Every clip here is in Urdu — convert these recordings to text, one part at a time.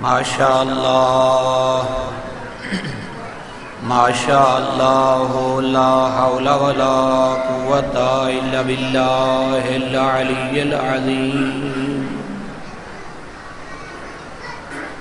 ماشاء اللہ ماشاء اللہ لا حول ولا قوة الا باللہ العلی العظیم۔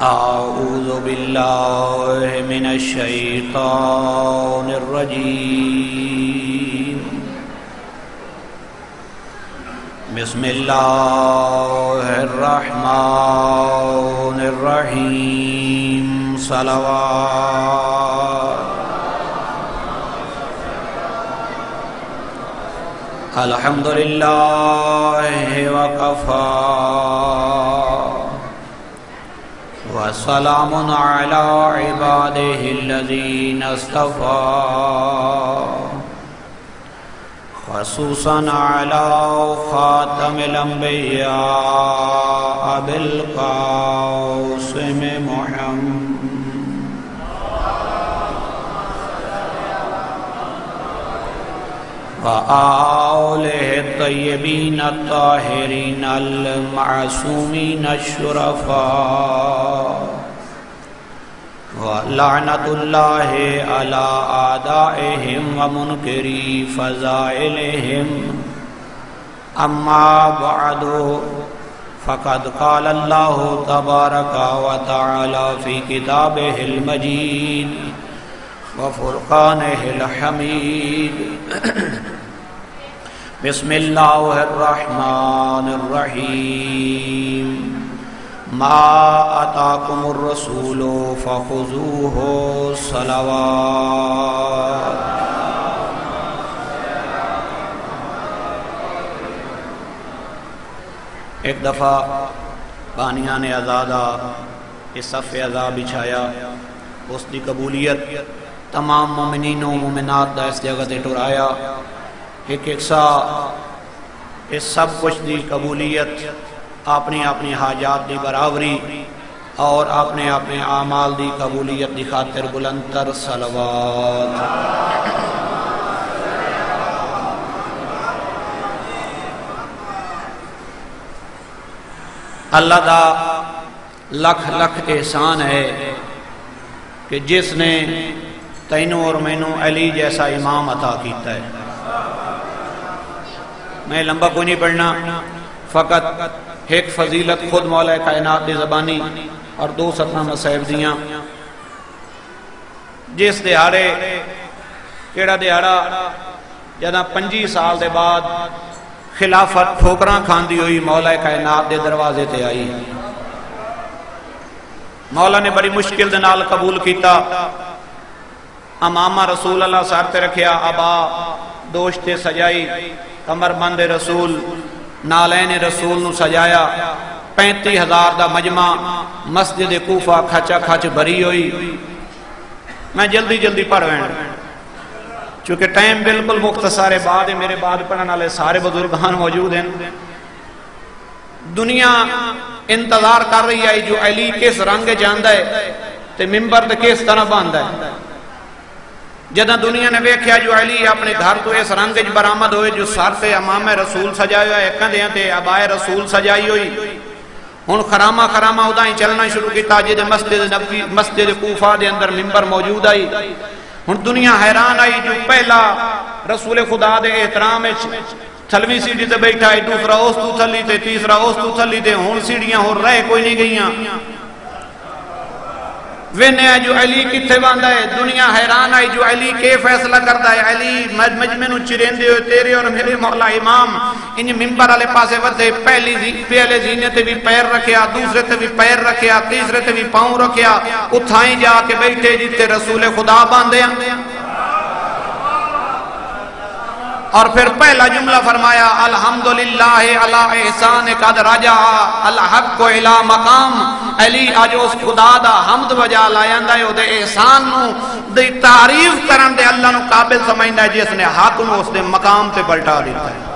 اعوذ باللہ من الشیطان الرجیم۔ بسم اللہ الرحمن الرحیم صلوات. الحمد للہ وقفا وسلام على عباده الذين اصطفى. خصوصا على خاتم الانبياء بالقاسم محمد وآله الطيبين الطاهرين المعصومين الشرفاء ولعنة الله على آدائهم ومنكري فزائلهم أما بعد فقد قال الله تبارك وتعالى في كتابه المجيد وفرقانه الحميد بسم الله الرحمن الرحيم ما أتاكم الرسول فخذوه صلوات. ایک دفعہ بانیان ازادہ اس صف عذاب بچھایا، اس دی قبولیت تمام مومنین و مومنات دا اس جگہ تے ٹرایا ایک ایک سا اس سب کچھ دی قبولیت اپنی اپنی حاجات دی برابری اور اپنے اپنے اعمال دی قبولیت دی خاطر بلندر صلوات۔ اللہ دا لکھ لکھ احسان ہے کہ جس نے تینوں اور مینوں علی جیسا امام عطا کیتا ہے۔ میں لمبا کوئی نہیں پڑھنا۔ فقط ایک فضیلت خود مولا کائنات دی زبانی اور دو ستنا مسائب دیاں۔ جس دیہارے کیڑا دیہارا جدہ پنجی سال دے بعد خلافت ٹھوکراں کھاندی ہوئی مولا کائنات دے دروازے تے آئی۔ مولا نے بڑی مشکل دے نال قبول کیتا۔ امامہ رسول اللہ صاحب تے رکھیا، ابا دوشتے سجائی کمر بند رسول نالین رسول نو سجایا۔ پینتی ہزار دا مجمع، مسجد کوفہ کھچا کھچ بری ہوئی۔ میں جلدی جلدی پڑھ وین۔ چونکہ ٹائم بالکل مختصر ہے، بعد میرے بعد پڑھنے والے سارے بزرگان موجود ہیں۔ دنیا انتظار کر رہی ہے، جو علی کس رنگ جاندہ ہے، تے ممبر تے کس طرح باندھا ہے۔ جدہ دنیا نے ویکھیا جو علی اپنے گھر تو اس رنگ جو برآمد ہوئے، جو سر تے امام رسول سجائی ہوئے کندیاں تے ابائے رسول سجائی ہوئی۔ ہن خرامہ خرامہ ادائیں چلنا شروع کیتا، جدے مسجد نبی مسجد کوفہ دے اندر ممبر موجود آئی۔ ہن دنیا حیران آئی، جو پہلا رسول خدا دے احترام تھلوی سیڑھی تے بیٹھا ہے، دوسرا اس تو تھلی تے تیسرا اس تو تھلی تے، ہن سیڑھیاں ہو رہے کوئی نہیں گئیاں۔ وینے جو علی کتھے باندھا ہے؟ دنیا حیران آئی جو علی کے فیصلہ کرتا ہے؟ علی مجمع نو چریندے ہوئے، تیرے اور میرے مولا امام۔ انہیں ممبر والے پاسے ودے پہلی زی پہلے زینے تے بھی پیر رکھیا، دوسرے تے بھی پیر رکھیا، تیسرے تے بھی پاؤں رکھیا۔ اتھائیں جا کے بیٹھے جیتے رسول خدا باندھے ہاں۔ اور پھر پہلا جملہ فرمایا، الحمدللہ علی احسان قد رجا الحق کو الہ مقام. علی آج اس خدا دا حمد وجہ لائندہ ہے دے احسان نو دے تعریف کرن دے اللہ نو قابل سمجھنا ہے، جس نے حق نو اس دے مقام تے بلٹا دیتا ہے۔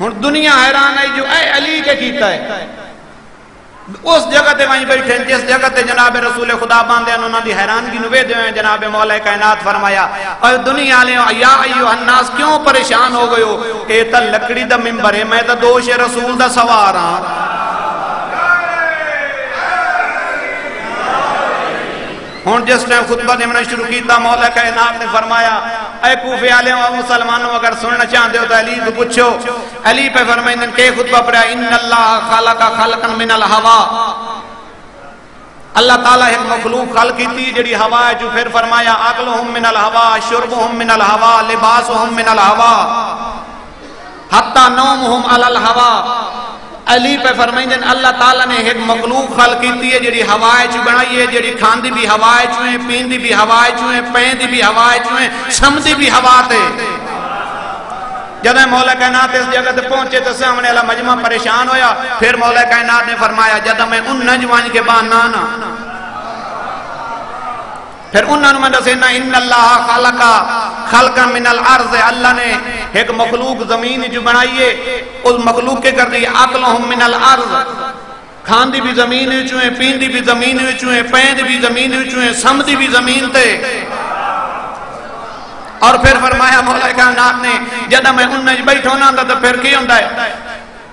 ہن دنیا حیران ہے جو اے علی کے کیتا ہے۔ اس جگہ تے وہیں بیٹھے ہیں، جس جگہ تے جناب رسول خدا باندھے باندے انہاں دی حیرانگی نوے دے ہیں، جناب مولا کائنات فرمایا اور دنیا لے ہو یا ایوہ الناس، کیوں پریشان ہو گئے ہو؟ اے تا لکڑی دا ممبر ہے، میں تا دوش رسول دا سوار ہاں۔ ہن جس نے خطبہ نے شروع کی تا مولا کائنات نے فرمایا اے کوفے والے و مسلمانوں، اگر سننا چاہتے ہو تو علی کو پوچھو۔ علی پہ فرمائیں کہ خطبہ پڑھا ان اللہ خلق خلقا من الہوا. اللہ تعالیٰ ایک مخلوق خلق کی تھی جڑی ہوا ہے جو پھر فرمایا اقلہم من الہوا، شربہم من الہوا، لباسہم من الہوا، حتی نومہم علی الہوا. علی پہ فرمائیں دن اللہ تعالیٰ نے ایک مخلوق خلق کی ہے، جڑی ہوائے چو بنائی ہے، جڑی کھاندی بھی ہوائے چوئیں پیندی بھی ہوائے چوئیں پیندی بھی ہوائے چوئیں سمدی بھی ہوا تے۔ جب مولا کائنات اس جگہ تے پہنچے تو سامنے اللہ مجمع پریشان ہویا، پھر مولا کائنات نے فرمایا جب میں ان نجوان کے بعد نانا پھر انہوں نے دسینا ان اللہ خلقا خلقا من الارض، اللہ نے ایک مخلوق زمین جو بنائیے، اس مخلوق کے کر دی عقلہم من الارض۔ کھاندی بھی زمین چوئے پیندی بھی زمین چوئے پیند بھی زمین چوئے سمدی بھی زمین تے۔ اور پھر فرمایا مولا کائنات نے، جدہ میں انہیں بیٹھونا تھا تو پھر کی ہوندہ ہے؟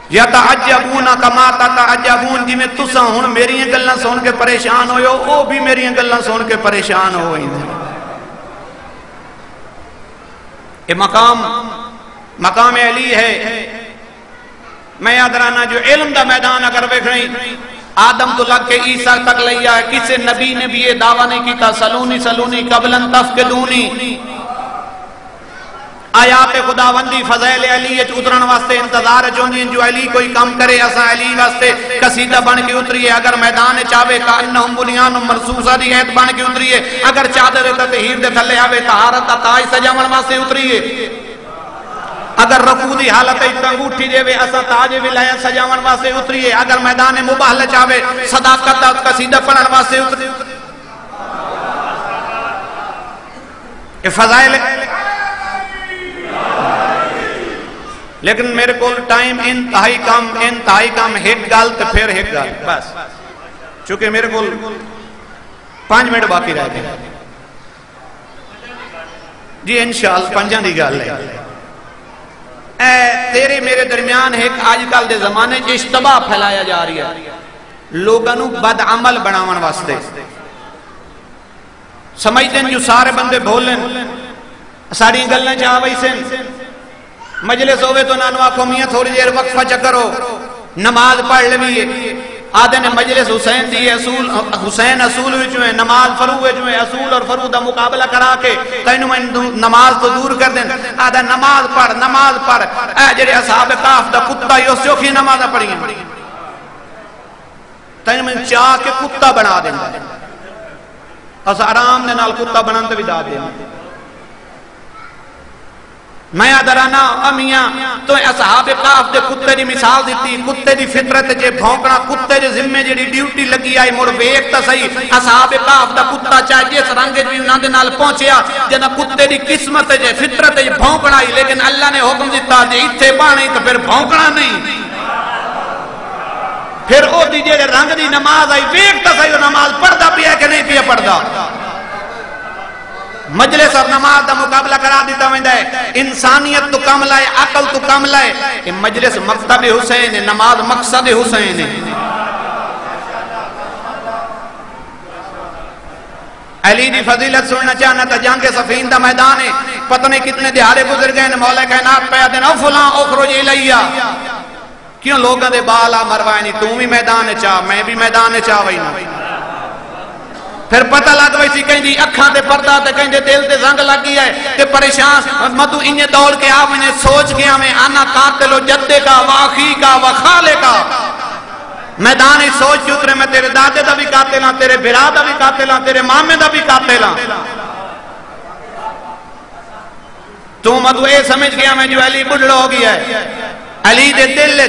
یا تعجبون کما تعجبون جی میں تسا ہن میری گلاں سن کے پریشان ہوئے او بھی میری گلاں سن کے پریشان ہوئے یہ مقام مقام علی ہے۔ میں یاد رہنا جو علم دا میدان اگر ویکھنی، آدم تو لگ کے عیسیٰ تک لیا ہے کسی نبی نے بھی یہ دعویٰ نہیں کیتا، سلونی سلونی قبلن تفقدونی۔ آیات خدا وندی فضائل علی اترن واسطے انتظار چوندی جو علی کوئی کم کرے اسا علی واسطے قصیدہ بن کے اتریے۔ اگر میدان چاہے کا انہم بنیان مرصوصہ دی ایت بن کے اتریے۔ اگر چادر تطہیر دے تھلے آوے، طہارت تاج سجاون واسطے اتریے۔ اگر رکوع دی حالت انگوٹھی دے وے اسا تاج ولایت سجاون واسطے اتریے۔ اگر میدان مباہلہ چاہے صداقت دا قصیدہ پڑھن واسطے اتریے فضائل لیکن میرے کو ٹائم انتہائی کم انتہائی کم ایک گال تو پھر ایک گال بس۔ چونکہ میرے کو پانچ منٹ باقی رہ گئے۔ جی انشاءاللہ پنجاں دی گال ہے۔ اے تیرے میرے درمیان ایک آج کل دے زمانے چ اشتباہ پھیلایا جا رہی ہے۔ لوگوں بد عمل بناون واسطے۔ سمجھتے ہیں جو سارے بندے بھولن۔ ساری گلیں جہاں بھائی سن۔ مجلس ہوئے تو نانو آکھو میاں تھوڑی دیر وقفہ چکرو۔ نماز پڑھ لیے آدھے نے مجلس حسین دی اصول، حسین اصول وچوں ہے، نماز فرو وچوں ہے، اصول اور فرو دا مقابلہ کرا کے تینوں میں نماز تو دور کر دیں آدھا نماز پڑھ نماز پڑھ۔ اے جڑے اصحاب کاف دا کتا یو سوکھی نماز پڑھی ہیں تینوں میں چاہ کے کتا بنا دیں اس آرام نے نال کتا بنان تے بھی دا دیں میں ادرانا امیاں تو اصحاب قاف دے کتے دی مثال دیتی، کتے دی فطرت جے بھونکنا، کتے دے ذمہ جڑی ڈیوٹی لگی آئی، مڑ ویک تا صحیح، اصحاب قاف دا کتا چاہے جس رنگ جو انہاں دے نال پہنچیا جنا کتے دی قسمت جے، فطرت جے بھونکنا ہی لیکن اللہ نے حکم دیتا جے ایتھے بانے تو پھر بھونکنا نہیں۔ پھر او دی جے رنگ دی نماز آئی ویک تا صحیح نماز پڑھدا پیا کہ نہیں پیا پڑھدا؟ مجلس اور نماز دا مقابلہ کرا دیتا ویندا ہے۔ انسانیت تو کم لائے، عقل تو کم لائے۔ کہ مجلس مکتب حسین ہے، نماز مقصد حسین ہے۔ علی دی فضیلت سننا چاہنا تا جنگ سفین دا میدان ہے۔ پتہ نہیں کتنے دیہارے گزر گئے مولا کائنات پہ دن او فلاں اخرج الیا کیوں لوگوں دے بالا مروائے نہیں تم بھی میدان چاہ، میں بھی میدان چاہ وہی نہ پھر پتہ لگ وئی سی کہیں دی اکھاں تے پردہ تے کہیں دے دل تے زنگ لگ گئی ہے تے پریشان مدو انہیں دوڑ کے آپ انہیں سوچ گیا میں، آنا قاتل و جدے کا واقعی کا وخالے کا۔ میدان ہی سوچ کے اترے، میں تیرے دادے دا بھی قاتل ہاں تیرے برا دا بھی قاتل ہاں تیرے مامے دا بھی قاتل ہاں۔ تو مدو اے سمجھ گیا میں، جو علی بڑھڑ ہو گیا ہے۔ علی دے دل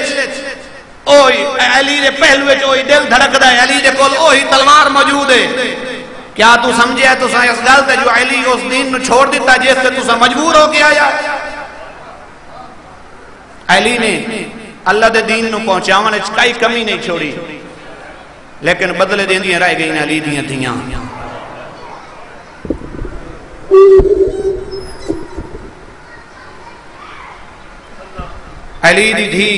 اوہی، علی دے پہلوے چوہی دل دھڑک دا ہے۔ علی دے کول اوہی تلوار موجود ہے۔ کیا تو سمجھے ہے تو اس گل تے جو علی اس دین نو چھوڑ دیتا جس سے تو مجبور ہو کے آیا۔ علی نے اللہ دے دین نو پہنچاون وچ کئی کمی نہیں چھوڑی۔ لیکن بدلے دیندیاں رہ گئیں علی دیاں علی دی دھی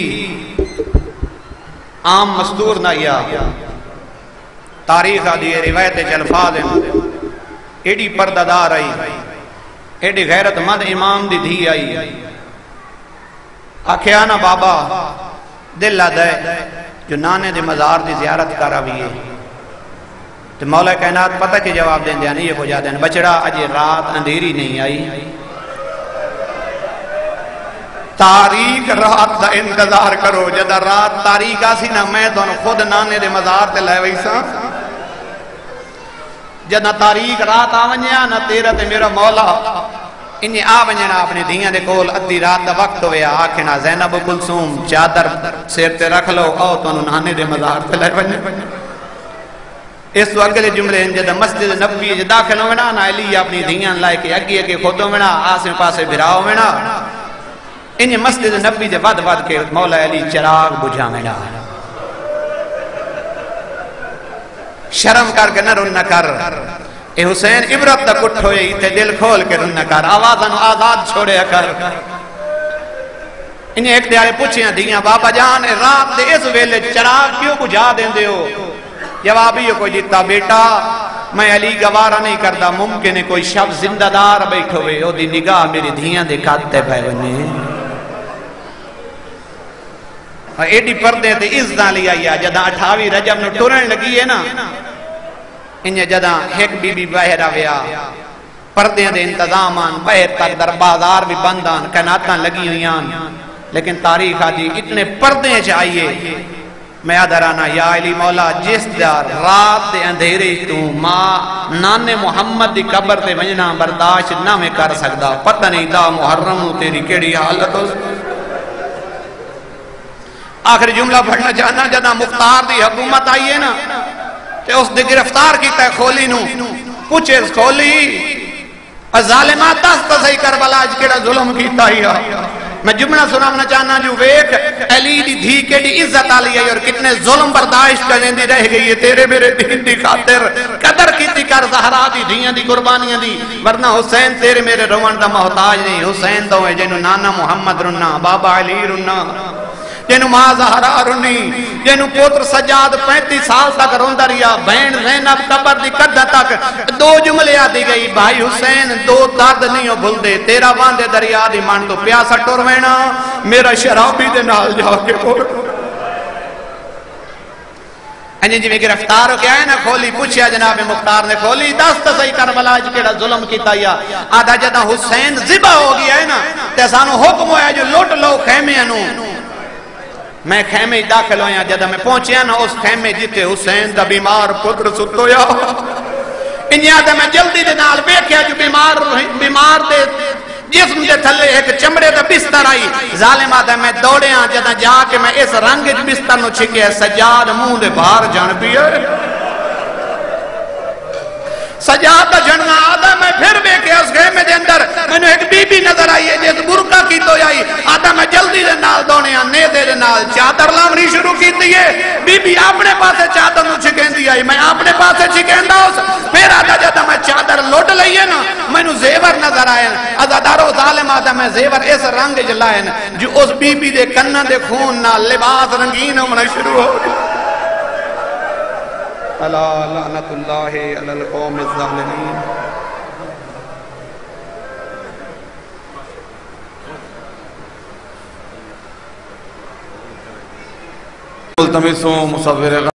عام مصدور نہ یا تاریخ دی روایت چلفا دیں ایڈی پرددار آئی۔ ایڈی غیرت مند امام دی دھی آئی۔ آکھیا نا بابا، دل لدے جو نانے دے مزار دی زیارت کر آئیے تو مولا کائنات پتہ کی جواب دیں دیا، نہیں یہ پوجا دیں بچڑا اجے رات اندھیری نہیں آئی۔ تاریخ رات دا انتظار کرو، جدہ رات تاریخ آسی نا، میں دونوں خود نانے دے مزار تے لائے ویسا جدہ تاریخ رات آونیا نا تیرہ تے میرا مولا۔ انہیں آ ونجنا اپنی دھیاں دے کول ادھی رات دا وقت ہویا آکھنا زینب کلسوم چادر سیر تے رکھ لو او تو نانے دے مزار تے لائے ونجنا اس تو اگلے جملے ہیں جدہ مسجد نبی جدہ داخل ہونا نا علی اپنی دھیاں لائے کے اگی اگی خود ہونا آسے پاسے بھراؤ ہونا انہیں مسجد نبی جے ود ود کے مولا علی چراغ بجھا ہونا شرم کر کے نہ رن نہ کر۔ اے حسین، عبرت دا کٹ ہوئے تے دل کھول کے رن نہ کر۔ آوازن آزاد چھوڑے کر۔ انہیں ایک دیارے پوچھیں دیاں بابا جان رات دے اس ویلے چراغ کیوں بجھا دیں دے ہو جوابی ہو کوئی جیتا بیٹا۔ میں علی گوارا نہیں کردا ممکن ہے کوئی شب زندہ دار بیٹھو ہوئے، او دی نگاہ میری دھیاں دے کاتے پہ بنے ایڈی پردے تے اس دان لیا یا جدہ اٹھاوی رجب نو ٹورن لگی ہے نا انہیں جدہ ایک بی بی بہر آویا پردے دے انتظامان بہر تک در بازار بھی بندان کناتاں لگی ہوئیان لیکن تاریخ آجی اتنے پردے چاہیے میں آدھرانا یا علی مولا جس دار رات دے اندھیرے تو ماں نان محمد دی قبر تے وجنا برداشت نہ میں کر سکتا پتہ نہیں دا محرم تیری کیڑی حالت ہو آخر جملہ پڑھنا چاہنا جدا مختار دی حکومت آئیے نا، تے اس دے گرفتار کیتا ہے کھولی نو۔ پوچھے اس کھولی ظالمات دست صحیح کربلا اج کیڑا ظلم کیتا ہی ہے۔ میں جملہ سنانا چاہنا جو ویک علی دی دھی کے دی عزت آلی ہے اور کتنے ظلم برداشت کرنے دی رہ گئی ہے۔ تیرے میرے دین دی خاطر قدر کیتی کر، زہرا دی، دھیاں دی، قربانیاں دی۔ ورنہ حسین تیرے میرے روان دا محتاج نہیں۔ حسین دو ہے جنہوں نانا محمد رنہ بابا علی رنہ جنہوں ماں زہرا رنی جنہوں پوتر سجاد پینتی سال تک روندہ ریا بین زینب قبر دی قدہ تک دو جملے آدھی گئی، بھائی حسین، دو درد نہیں ہو بھول دے تیرا باندے دریا دی مان تو پیاسا ٹور وینا، میرا شرابی دے نال جا کے پور انجھے جی میں گرفتار ہو گیا ہے نا، کھولی پوچھیا جناب مختار نے، کھولی دست صحیح کربلا جی کیڑا ظلم کیتا یا۔ آدھا جدہ حسین زبا ہو گیا ہے نا تیسانو حکم ہویا جو لوٹ لو خیمے انو میں خیمے داخل ہویا، جدہ میں پہنچیا نا، اس خیمے جیتے حسین دا بیمار پتر ستویا۔ یا انہی میں جلدی دے نال بیکھیا جو بیمار بیمار دے جسم دے تھلے ایک چمڑے دا بستر آئی۔ ظالم آدھا میں دوڑے آن جدہ جا کے میں اس رنگ بستر نو چھکے سجاد مون دے باہر جان بھی سجاد جننا آدھا میں پھر بے کے اس گئے میں دے اندر۔ میں نے ایک بی بی نظر آئی ہے جیس برکا کی تو آئی۔ آدھا میں جلدی دے نال دونے آنے دے دے نال۔ چادر لامنی شروع کی دیئے بی بی اپنے پاسے چادر نو چکین دی آئی۔ میں اپنے پاسے چکین دا اس پھر آدھا جاتا میں چادر لوٹ لئیے نا میں نو زیور نظر آئے آدھا دارو ظالم آدھا میں زیور اس رنگ جلائے جو اس بی بی دے کنہ دے خون نال لباس رنگین ہونا شروع ہو ألا لعنة الله على القوم الظالمين. ملتمسوں مصور